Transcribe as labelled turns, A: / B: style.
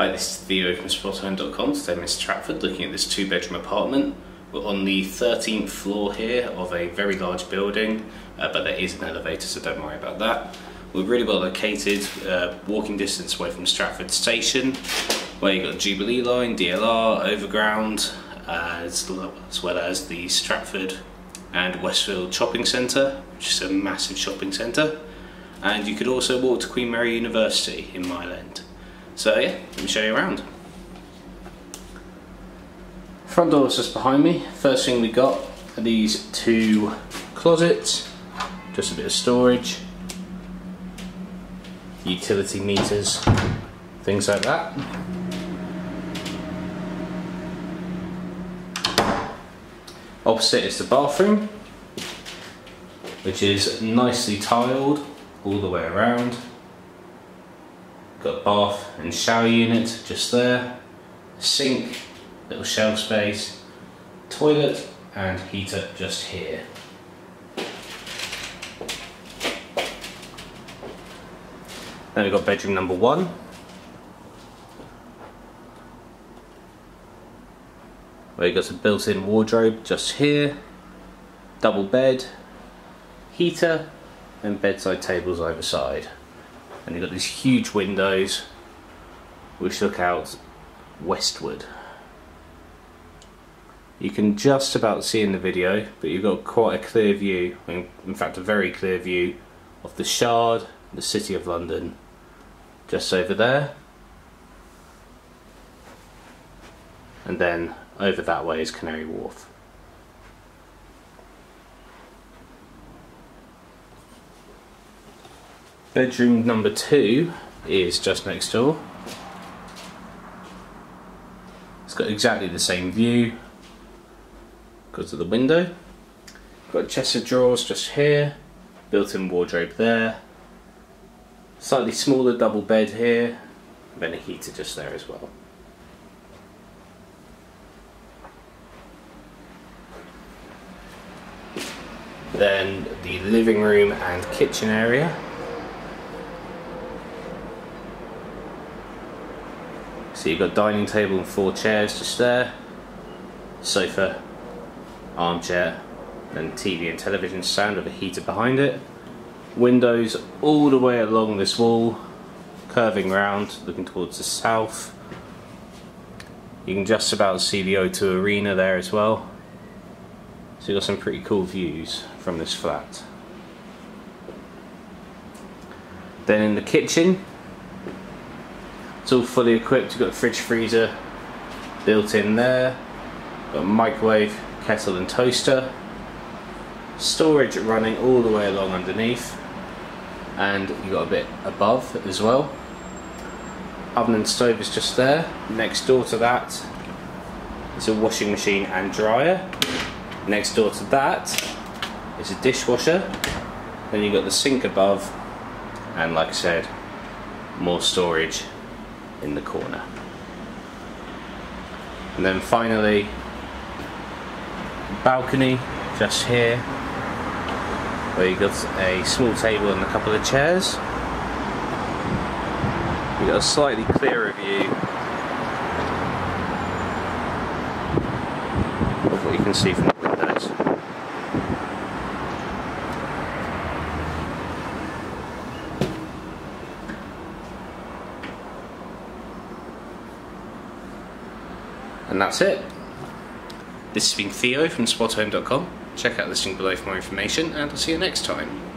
A: Hi, this is Theo from Spotahome.com. Today I'm in Stratford looking at this two bedroom apartment. We're on the 13th floor here of a very large building, uh, but there is an elevator, so don't worry about that. We're really well located, uh, walking distance away from Stratford Station, where you've got Jubilee Line, DLR, Overground, uh, as, as well as the Stratford and Westfield Shopping Centre, which is a massive shopping centre. And you could also walk to Queen Mary University in Mile End. So yeah, let me show you around. Front door is just behind me. First thing we got are these two closets, just a bit of storage, utility meters, things like that. Opposite is the bathroom, which is nicely tiled all the way around. Got bath and shower unit just there, sink, little shelf space, toilet and heater just here. Then we've got bedroom number one. Where you've got a built-in wardrobe just here, double bed, heater and bedside tables either side and you've got these huge windows which look out westward. You can just about see in the video, but you've got quite a clear view, in fact a very clear view of the Shard, the City of London, just over there. And then over that way is Canary Wharf. Bedroom number two is just next door. It's got exactly the same view because of the window. Got a chest of drawers just here, built-in wardrobe there, slightly smaller double bed here, then a heater just there as well. Then the living room and kitchen area So you've got dining table and four chairs just there, sofa, armchair, and TV and television stand with a heater behind it. Windows all the way along this wall, curving round, looking towards the south. You can just about see the O2 Arena there as well. So you've got some pretty cool views from this flat. Then in the kitchen, it's all fully equipped, you've got a fridge freezer built in there, got a microwave, kettle and toaster, storage running all the way along underneath, and you've got a bit above as well. Oven and stove is just there. Next door to that is a washing machine and dryer. Next door to that is a dishwasher. Then you've got the sink above, and like I said, more storage in the corner. And then finally, balcony just here, where you've got a small table and a couple of chairs. You've got a slightly clearer view of what you can see from the windows. And that's it. This has been Theo from Spotahome.com. Check out the link below for more information, and I'll see you next time.